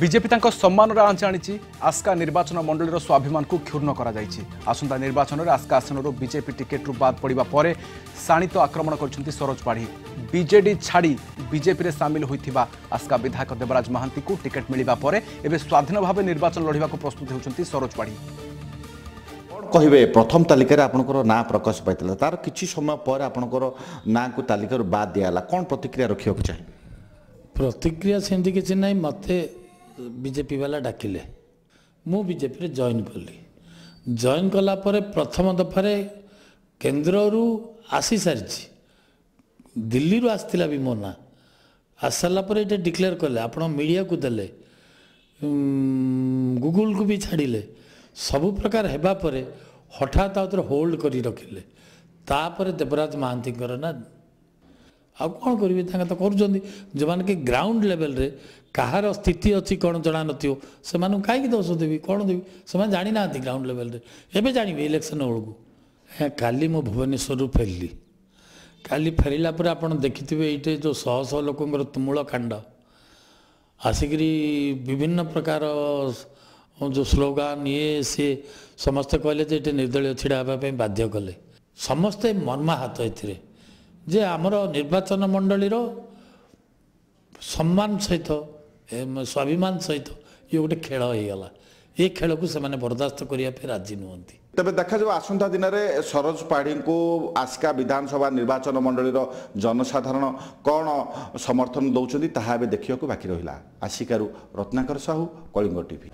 BJP তাঙ্ক সম্মানের H আনিছি Aashka নির্বাচন মন্ডলীর স্বাভিমানকু ক্ষুণ্ণ করা যাই আসন্তা নির্বাচনের আস্কা আসনরু বিজেপি টিকেট্রু বাদ পড়া পরে শাণিত আক্রমণ করছেন সরোজ পাড়ি বিজেডি ছাড়ি বিজেপি সামিল হয়ে আস্কা বিধায়ক দেবরাজ মহান্তিকু টিকেট মিলিবা পরে এবে স্বাধীন ভাবে নির্বাচন লড়া প্রস্তুত হচ্ছেন সরোজ পাড়ি কহবে প্রথম তালিকার আপনার না প্রকাশ পাই তার কিছু সময় পরে আপনার না তালিকার বাদ দিয়ে কোণ প্রতিক্রিয়া রক্ষা চাই প্রতিক্রিয়া সেমি কিছু নাই মতো ବିଜେପି ବାଲା ଡାକିଲେ। ମୁଁ ବିଜେପିରେ ଜଏନ୍ କଲି। ଜଏନ୍ କଲା ପରେ ପ୍ରଥମ ଦଫାରେ କେନ୍ଦ୍ରରୁ ଆସିସାରିଛି ଦିଲ୍ଲୀରୁ ଆସିଥିଲା ବି ମୋ ନାଁ। ଆସିସାରିଲା ପରେ ଏଇଟା ଡିକ୍ଲେୟାର କଲେ। ଆପଣ ମିଡ଼ିଆକୁ ଦେଲେ। ଗୁଗୁଲକୁ ବି ଛାଡ଼ିଲେ। ସବୁ ପ୍ରକାର ହେବା ପରେ ହଠାତ୍ ଆଉ ଥରେ ହୋଲ୍ଡ କରି ରଖିଲେ। ତାପରେ ଦେବରାଜ ମହାନ୍ତିଙ୍କର ନା ଆଉ କ'ଣ କରିବେ? ତାଙ୍କେ ତ କରୁଛନ୍ତି। ଯେଉଁମାନେ କି ଗ୍ରାଉଣ୍ଡ ଲେଭେଲରେ କାହାର ସ୍ଥିତି ଅଛି କ'ଣ ଜଣା ନଥିବ ସେମାନଙ୍କୁ କାହିଁକି ଦୋଷ ଦେବି? କ'ଣ ଦେବି? ସେମାନେ ଜାଣିନାହାନ୍ତି ଗ୍ରାଉଣ୍ଡ ଲେଭେଲରେ ଏବେ ଜାଣିବେ ଇଲେକ୍ସନ୍ ବେଳକୁ। ହେ କାଲି ମୁଁ ଭୁବନେଶ୍ୱରରୁ ଫେରିଲି। କାଲି ଫେରିଲା ପରେ ଆପଣ ଦେଖିଥିବେ ଏଇଠି ଯେଉଁ ଶହ ଶହ ଲୋକଙ୍କର ତୁମୁଳ କାଣ୍ଡ। ଆସିକିରି ବିଭିନ୍ନ ପ୍ରକାର ଯେଉଁ ସ୍ଲୋଗାନ ଇଏ ସିଏ ସମସ୍ତେ କହିଲେ ଯେ ଏଠି ନିର୍ଦ୍ଦଳୀୟ ଛିଡ଼ା ହେବା ପାଇଁ ବାଧ୍ୟ କଲେ। ସମସ୍ତେ ମର୍ମାହତ ଏଥିରେ। ଯେ ଆମର ନିର୍ବାଚନ ମଣ୍ଡଳୀର ସମ୍ମାନ ସହିତ ସ୍ୱାଭିମାନ ସହିତ ଇଏ ଗୋଟେ ଖେଳ ହେଇଗଲା। ଏ ଖେଳକୁ ସେମାନେ ବରଦାସ୍ତ କରିବା ପାଇଁ ରାଜି ନୁହନ୍ତି। ତେବେ ଦେଖାଯିବ ଆସନ୍ତା ଦିନରେ ସରୋଜ ପାଢ଼ୀଙ୍କୁ ଆସ୍କା ବିଧାନସଭା ନିର୍ବାଚନ ମଣ୍ଡଳୀର ଜନସାଧାରଣ କ'ଣ ସମର୍ଥନ ଦେଉଛନ୍ତି ତାହା ଏବେ ଦେଖିବାକୁ ବାକି ରହିଲା। ଆସିକାରୁ ରତ୍ନାକର ସାହୁ କଳିଙ୍ଗ ଟିଭି